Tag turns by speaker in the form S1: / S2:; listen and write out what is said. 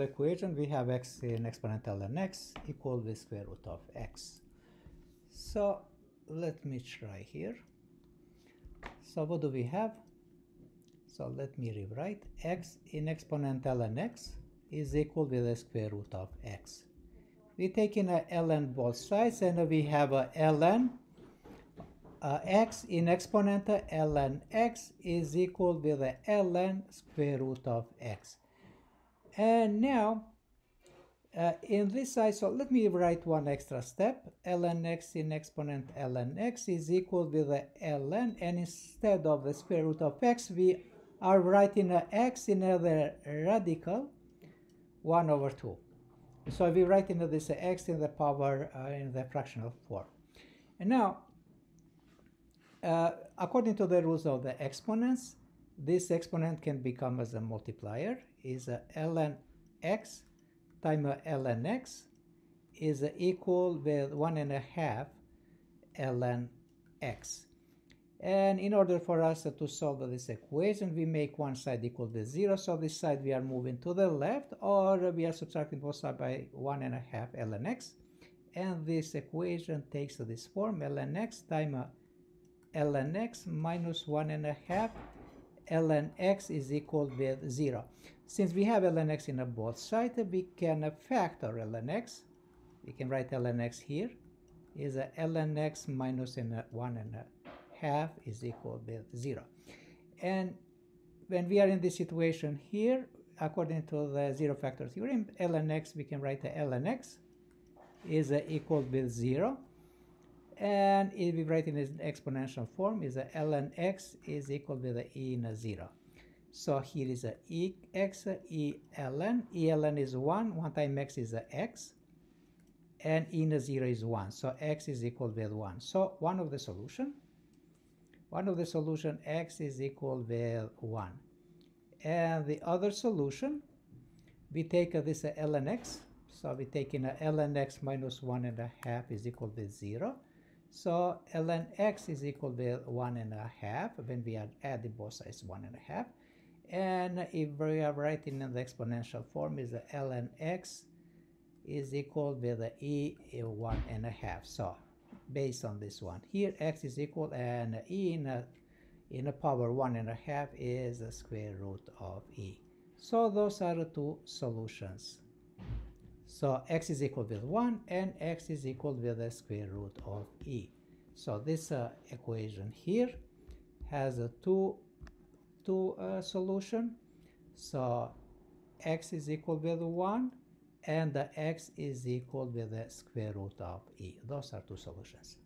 S1: equation we have x in exponential ln x equal the square root of x. So let me try here. So what do we have? So let me rewrite. x in exponential ln x is equal with the square root of x. We take in a ln both sides and we have a ln uh, x in exponential ln x is equal with the ln square root of x and now, uh, in this side, so let me write one extra step. ln x in exponent ln x is equal with the ln, and instead of the square root of x, we are writing a x in the radical 1 over 2. So we write in this x in the power uh, in the fractional form. And now, uh, according to the rules of the exponents, this exponent can become as a multiplier is a ln x times a ln x is equal with one and a half ln x. And in order for us to solve this equation we make one side equal to zero. So this side we are moving to the left or we are subtracting both sides by one and a half ln x. And this equation takes this form ln x times ln x minus one and a half ln x is equal with 0. Since we have ln x in both sides, we can factor ln x. We can write ln x here is a ln x minus in 1 and a half is equal with 0. And when we are in this situation here, according to the zero factor theorem, ln x, we can write the ln x is equal with 0 and if we write in an exponential form is that ln x is equal to the e in a 0 so here is a e x e ln. E ln is 1 1 times x is a x. And e in a 0 is 1 so x is equal with 1 so one of the solution one of the solution x is equal with 1 and the other solution we take this ln x. So we take in a ln x minus 1 and a half is equal to 0 so ln x is equal to one and a half when we are adding both sides one and a half. And if we are writing in the exponential form is the ln x is equal to the e one and a half. So based on this one here x is equal and e in a in a power one and a half is the square root of e. So those are the two solutions. So x is equal with 1 and x is equal with the square root of e. So this uh, equation here has a two, two uh, solution. So x is equal with 1 and the x is equal with the square root of e. Those are two solutions.